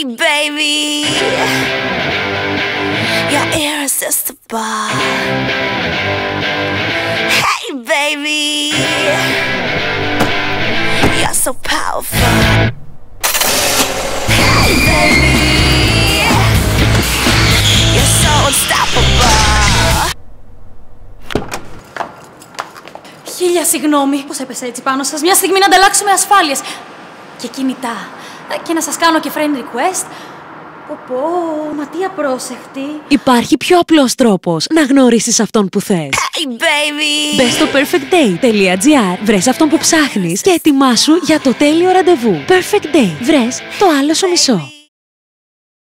Hey, baby. Hey, baby. So powerful. You're so. Χίλια συγγνώμη που σε έτσι πάνω σας. Μια στιγμή να ανταλλάξουμε ασφάλειες. Και κινητά. Ε, Και να σας κάνω και friend request. Πω πω, μα τι απρόσεχτη. Υπάρχει πιο απλός τρόπος να γνωρίσεις αυτόν που θες. Hey, baby. Μπες στο perfectday.gr, βρες αυτόν που ψάχνεις και ετοιμάσου για το τέλειο ραντεβού. Perfect Day. Βρες το άλλο σου μισό.